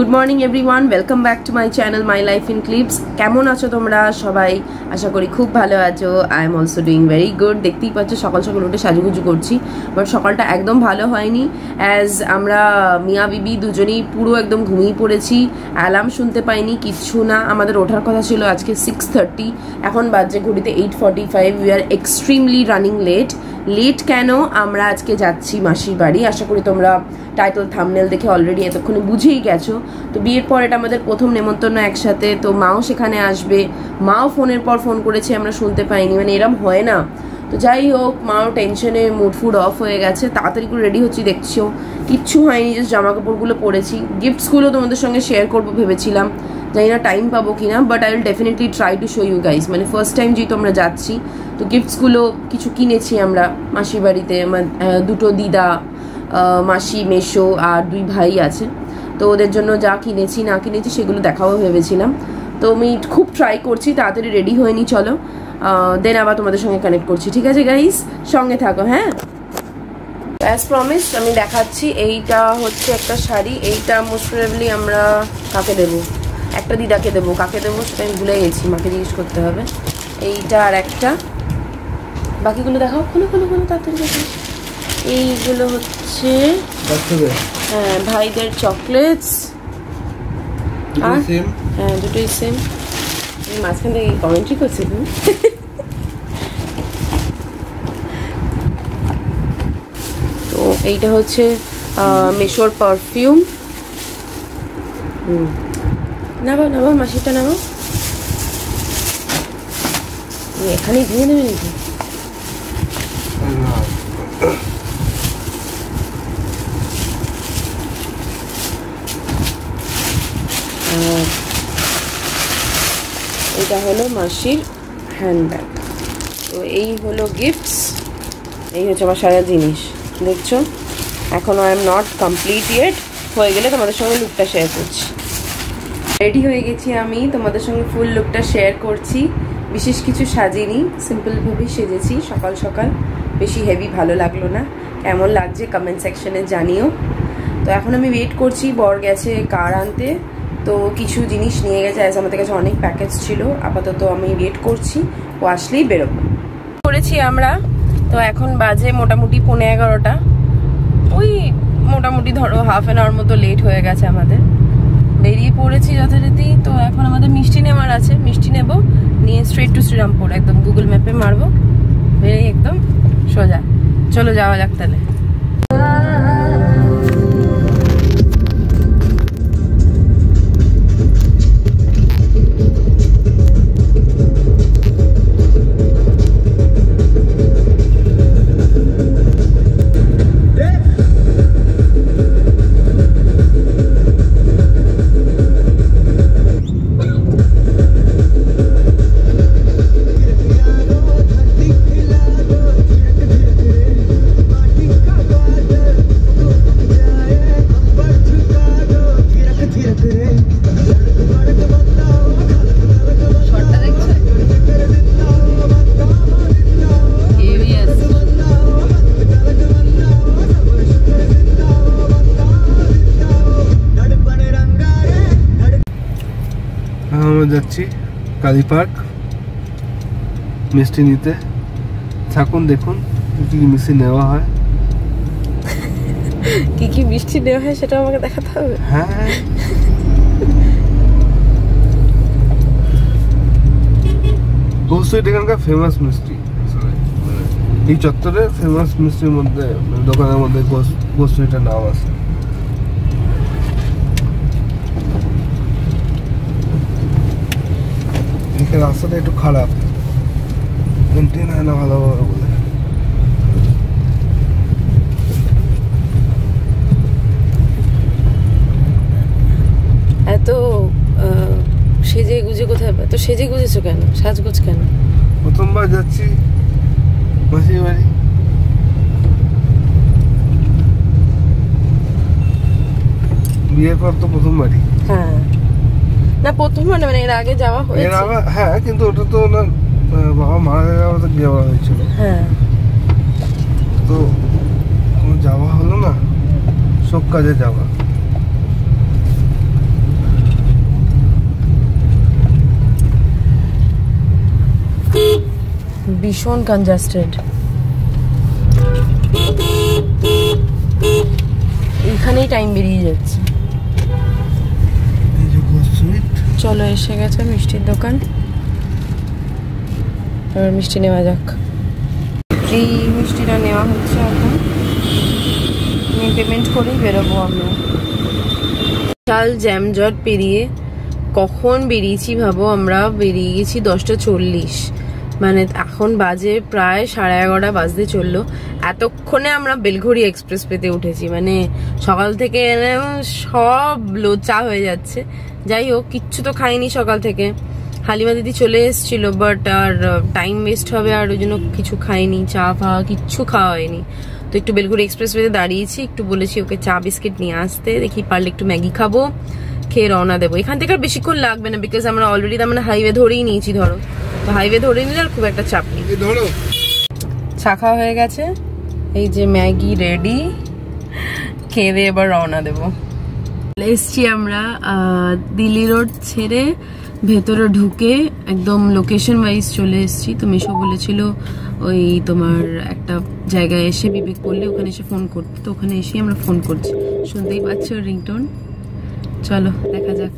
Good morning everyone welcome back to my channel my life in clips কেমন আছো তোমরা সবাই? আশা করি খুব ভালো আছো। I am also doing very good দেখতেই পাচ্ছ, সকাল সকাল উঠে সাজুগুজু করছি। বাট সকালটা একদম ভালো হয়নি। অ্যাজ আমরা, মিয়া বিবি দুজনেই পুরো একদম ঘুমিয়ে পড়েছি। অ্যালার্ম শুনতে পাইনি, কিচ্ছু না। আমাদের ওঠার কথা ছিল আজকে সিক্স থার্টি এখন বাজে ঘড়িতে eight forty five we are extremely running late late কেন আমরা আজকে যাচ্ছি মাসির বাড়ি? আশা করি তোমরা টাইটেল থামনেল দেখে অলরেডি এতক্ষণে বুঝেই গেছো। তো বিয়ের পর এটা আমাদের প্রথম নেমন্তন্ন একসাথে। তো মাও সেখানে আসবে। মাও ফোনের পর ফোন করেছে, আমরা শুনতে পাইনি। মানে এরম হয় না। তো যাই হোক, মাও টেনশনে মুড ফুড অফ হয়ে গেছে। তাড়াতাড়ি করে রেডি হচ্ছি, দেখছ। কিচ্ছু হয়নি জাস্ট জামা কাপড়গুলো পরেছি। গিফটসগুলো তোমাদের সঙ্গে শেয়ার করব ভেবেছিলাম। জানি না টাইম পাবো কিনা but I will definitely try to show you guys মানে ফার্স্ট টাইম যেহেতু আমরা যাচ্ছি তো গিফটসগুলো কিছু কিনেছি আমরা মাসির বাড়িতে আমার দুটো দিদা মাসি মেশো আর দুই ভাই আছে। তো ওদের জন্য যা কিনেছি, না কিনেছি সেগুলো দেখাবো ভেবেছিলাম। তো আমি খুব ট্রাই করছি, তাড়াতাড়ি রেডি হয়ে নি চলো দেন আবার তোমাদের সঙ্গে কানেক্ট করছি, ঠিক আছে গাইস সঙ্গে থাকো হ্যাঁ? অ্যাজ প্রমিস আমি দেখাচ্ছি, এইটা হচ্ছে একটা শাড়ি, এইটা মোস্ট আমরা কাকে দেবো? একটা দিদাকে দেবো। কাকে দেবো সেটা আমি ভুলে গেছি, মাকে জিজ্ঞেস করতে হবে। এইটা আর একটা। বাকিগুলো দেখাও খুলো খুলো খুলো তাড়াতাড়ি এইগুলো হচ্ছে হ্যাঁ ভাইদের চকলেটস। আর হ্যাঁ দুটোই সেম মাঝখান থেকে কমেন্ট্রি করছি তুমি? তো এইটা হচ্ছে মেশোর পারফিউম নাও নাও মাসিটা নাও এখানেই দিয়ে নেবে নাকি? এটা হলো মাসির হ্যান্ডব্যাগ তো এই হলো গিফটস এই হচ্ছে আমার সারা জিনিস। দেখছ? এখনও I am not complete yet হয়ে গেলে তোমাদের সঙ্গে লুকটা শেয়ার করছি। রেডি হয়ে গেছি আমি, তোমাদের সঙ্গে ফুল লুকটা শেয়ার করছি। বিশেষ কিছু সাজিনি সিম্পলভাবেই সেজেছি সকাল সকাল। বেশি হেভি ভালো লাগল না। কেমন লাগছে কমেন্ট সেকশনে জানিও। তো এখন আমি ওয়েট করছি, বর গেছে কার আনতে। তো কিছু জিনিস নিয়ে গেছে অ্যাজ আমাদের কাছে অনেক প্যাকেজ ছিল। আপাতত আমি ওয়েট করছি, ও আসলেই বেরোবো। করেছি আমরা। তো এখন বাজে মোটামুটি পৌনে এগারোটা। ওই মোটামুটি ধরো হাফ অ্যান আওয়ার মতো লেট হয়ে গেছে আমাদের। বেরিয়ে পড়েছি যথারীতি। তো এখন আমাদের মিষ্টি নেওয়ার আছে। মিষ্টি নেব। নিয়ে স্ট্রেট টু শ্রীরামপুর, একদম গুগল ম্যাপে মারবো। বেরিয়ে একদম সোজা। চলো যাওয়া যাক তাহলে। যাচ্ছি কালী পার্ক। মিষ্টি নিতে। থাকুন দেখুন কি কি মিষ্টি নেওয়া হয়। কি কি মিষ্টি নেওয়া হয় সেটা আমাকে দেখাতে হবে? হ্যাঁ। বস্তুটা এখানকার ফেমাস মিষ্টি। মানে এই চত্বরে ফেমাস মিষ্টির মধ্যে দোকানের মধ্যে বস্তুটার নাম আছে। এখানে রাস্তাটা একটু খারাপ। মেনটেন হয় না ভালোভাবে বলে। এত সেজে গুজে কোথায় এত সেজে গুজেছো কেন? সাজগোজ কেন? প্রথমবার যাচ্ছি মাসির বাড়ি। বিয়ের পর তো প্রথমবারই। হ্যাঁ। না প্রথম না মানে এর আগে যাওয়া হয়েছে। এর আগে হ্যাঁ কিন্তু ওটা তো না বাবা মারা যাওয়া তো যাওয়া হয়েছিল। হ্যাঁ। তো যাওয়া হলো না? সব কাজে যাওয়া। ভীষণ কনজাস্টেড এখানেই টাইম বেরিয়ে যাচ্ছে। চলো এসে গেছে, মিষ্টির দোকান। এবার মিষ্টি নেওয়া যাক। এই মিষ্টিটা নেওয়া হচ্ছে এখন। নিয়ে পেমেন্ট করেই বেরোবো আমরা। বিশাল জ্যামজট পেরিয়ে কখন বেরিয়েছি ভাবো আমরা? বেরিয়ে গেছি দশটা চল্লিশ। মানে এখন বাজে প্রায় সাড়ে এগারোটা বাজতে চলল। এতক্ষণে আমরা বেলঘড়ি এক্সপ্রেস পেতে উঠেছি। মানে সকাল থেকে সব লোচা হয়ে যাচ্ছে। যাই হোক কিচ্ছু তো খাইনি সকাল থেকে। হালিমা দিদি চলে এসেছিল বাট আর টাইম ওয়েস্ট হবে আর ওই জন্য কিছু খাইনি চা ফা কিচ্ছু খাওয়া হয়নি। তো একটু বেলগুড়ি এক্সপ্রেস ওয়েতে দাঁড়িয়েছি একটু বলেছি ওকে চা বিস্কিট নিয়ে আসতে দেখি পারলে একটু ম্যাগি খাব খেয়ে রওনা দেবো। এখান থেকে আর বেশিক্ষণ লাগবে না বিকজ আমরা অলরেডি তার মানে হাইওয়ে ধরেই নিয়েছি ধরো। তো হাইওয়ে ধরে নিলে আর খুব একটা চাপ নেই। ধরো। চা খাওয়া হয়ে গেছে এই যে ম্যাগি রেডি খেয়ে দিয়ে এবার রওনা দেবো। এসছি আমরা দিল্লি রোড ছেড়ে ভেতরে ঢুকে একদম লোকেশন ওয়াইজ চলে এসেছি। তো মিশো বলেছিল ওই তোমার একটা জায়গায় এসে বিবেক করলে ওখানে এসে ফোন করতে তো ওখানে এসেই আমরা ফোন করছি। শুনতেই পাচ্ছ রিংটোন চলো, দেখা যাক।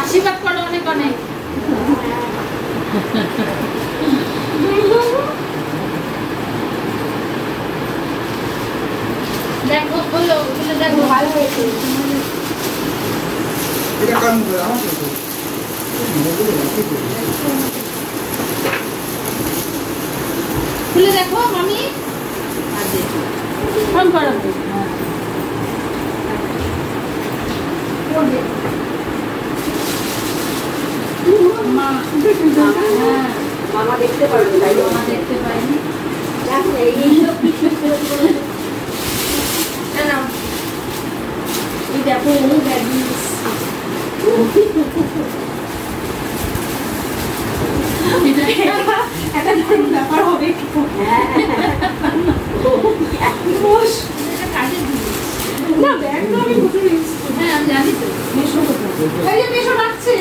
আশীর্বাদ করো অনেক অনেক দেখো বলো বলে দেখো ভালো হয়েছে এটা খুলে দেখো মামি। ফোন করো মামা দেখতে পারবে তাই মামা দেখতে পাইনি না, না। এই দেখো এই ব্যাগি একটা দারুণ ব্যাপার হবে বস, এটা কাজের জিনিস। না, ব্যাগ তো আমি কোথাও use করি। হ্যাঁ, আমি জানি তো। মেশো কোথায়? এই যে মেশো ডাকছে।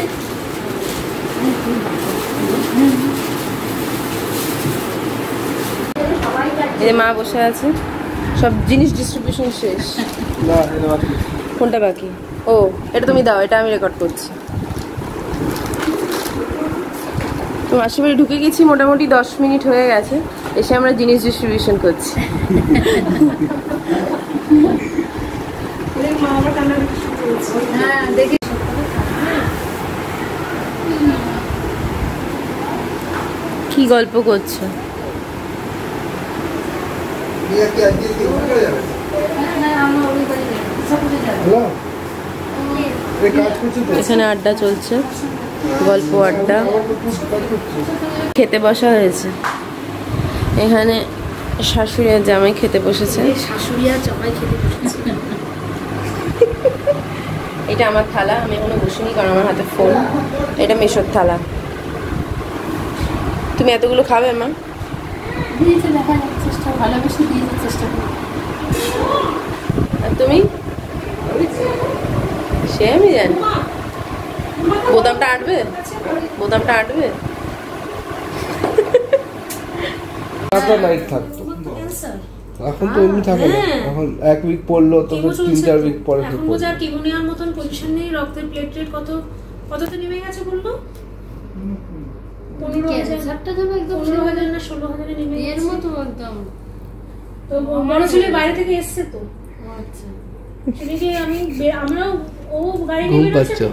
মা বসে আছে সব জিনিস ডিস্ট্রিবিউশন শেষ না কোনটা বাকি? ও, এটা তুমি দাও, এটা আমি রেকর্ড করছি। তো মাসি বাড়ি ঢুকে গেছি মোটামুটি দশ মিনিট হয়ে গেছে, এসে আমরা জিনিস ডিস্ট্রিবিউশন করছি। কি গল্প করছ? এখানে আড্ডা চলছে গল্প আড্ডা। খেতে বসা হয়েছে। এখানে শাশুড়ি আর জামাই খেতে বসেছে। শাশুড়ি আর জামাই খেতে বসেছে। এটা আমার থালা আমি এখনও বসিনি কারণ আমার হাতে ফোন। এটা মেশোর থালা। তুমি এতগুলো খাবে মা? দিয়েছে দেখা যাক চেষ্টা ভালোবেসে দিয়েছে চেষ্টা করি আর তুমি সে আমি জানি বোতামটা আটবে? বোতামটা আটবে? আপনার নাইট থাকতো। এখন তো এমনি থাকে না। এখন এক উইক পড়ল তো তিন চার উইক পরে ঠিক এখন বোঝা কিমোনিয়ার মতন পজিশন নেই। রক্তের প্লেটলেট কত কততে নেমে গেছে বলল? পনেরো হাজার তো একদম পনেরো হাজার না ষোলো হাজারে নেমে এর মতো একদম। তো বড় ছেলে বাইরে থেকে এসছে তো। আচ্ছা। সেদিকে আমি আমরাও ও গাড়ি নিয়ে বেরোচ্ছে?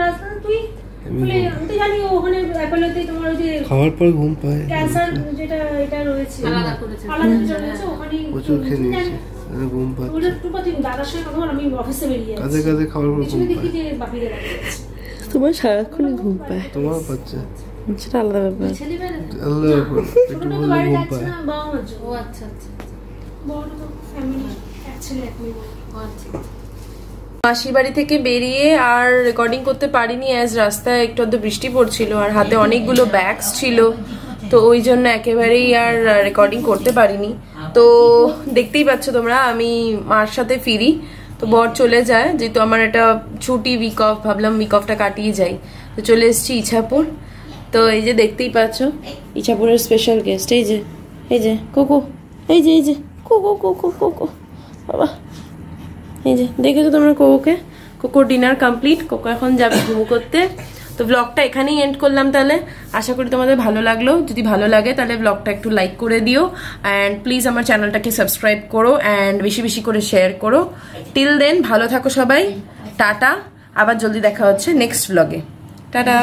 রাস্তা তুই আমি তো জানি ওখানে অ্যাপোলোতে তোমার ওই যে খাওয়ার পর ঘুম পায় ক্যান্সার যেটা এটা রয়েছে। আলাদা করেছে। আলাদা রয়েছে ওখানে প্রচুর খেয়ে নিয়েছে আর ঘুম ওটা একটু তুই দাদার সঙ্গে কথা আমি অফিসে বেরিয়ে কাজে যাচ্ছি কাজে খাওয়ার পর ঘুম দেখি যে বাপিদের তোমার সারাক্ষণ ঘুম পায়। তোমারও পাচ্ছে। সেটা আলাদা ব্যাপার। একটু ঘুম পায়। ও আচ্ছা। বড় তো ফ্যামিলি এক ছেলে এক মেয়ে। বড়। ও আচ্ছা আচ্ছা। মাসির বাড়ি থেকে বেরিয়ে আর রেকর্ডিং করতে পারিনি অ্যাজ রাস্তায় একটু অর্ধ বৃষ্টি পড়ছিল আর হাতে অনেকগুলো ব্যাগস ছিল। তো ওই জন্য একেবারেই আর রেকর্ডিং করতে পারিনি। তো দেখতেই পাচ্ছ তোমরা, আমি মার সাথে ফিরি। তো বর চলে যায়, যেহেতু আমার একটা ছুটি উইক অফ ভাবলাম উইক অফটা কাটিয়ে যাই। তো চলে এসেছি ইছাপুর। তো এই যে দেখতেই পাচ্ছ, ইছাপুরের স্পেশাল গেস্ট এই যে এই যে, কোকো, এই যে এই যে, কোকো কোকো কোকো, বাবা। এই যে দেখেছ তোমরা কোকোকে? কোকোর ডিনার কমপ্লিট কোকো এখন যাবে ঘুমু করতে। তো ব্লগটা এখানেই এন্ড করলাম তাহলে। আশা করি তোমাদের ভালো লাগল। যদি ভালো লাগে তাহলে ব্লগটা একটু লাইক করে দিও। অ্যান্ড প্লিজ আমার চ্যানেলটাকে সাবস্ক্রাইব করো অ্যান্ড বেশি বেশি করে শেয়ার করো। টিল দেন ভালো থাকো সবাই। টাটা। আবার জলদি দেখা হচ্ছে নেক্সট ব্লগে টাটা।